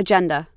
Agenda.